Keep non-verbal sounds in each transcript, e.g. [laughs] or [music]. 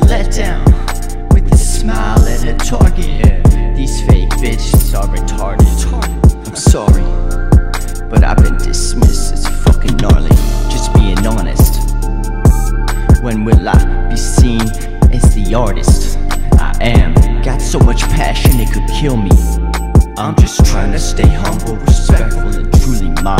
down with a smile and a target. These fake bitches are retarded. I'm sorry, but I've been dismissed as fucking gnarly. Just being honest. When will I be seen as the artist I am? Got so much passion it could kill me. I'm just trying to stay humble, respectful, and truly modest.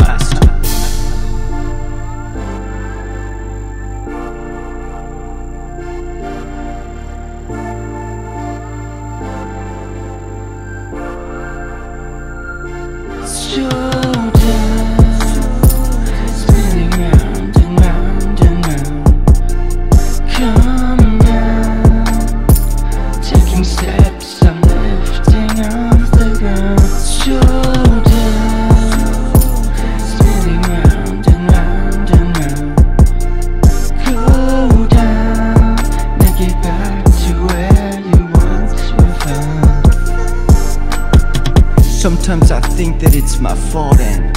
Spinning Sometimes I think that it's my fault, and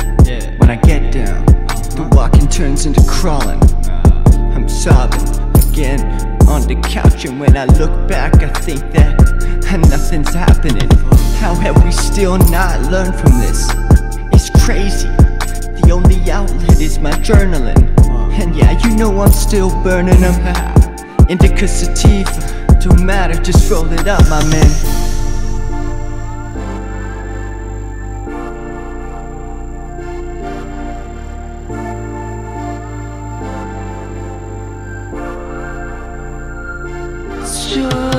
when I get down, the walking turns into crawling. I'm sobbing again on the couch, and when I look back, I think that [laughs] nothing's happening. How have we still not learned from this? It's crazy. The only outlet is my journaling. And yeah, you know I'm still burning them. [laughs] Indica sativa, don't matter, just roll it up, my man. Sure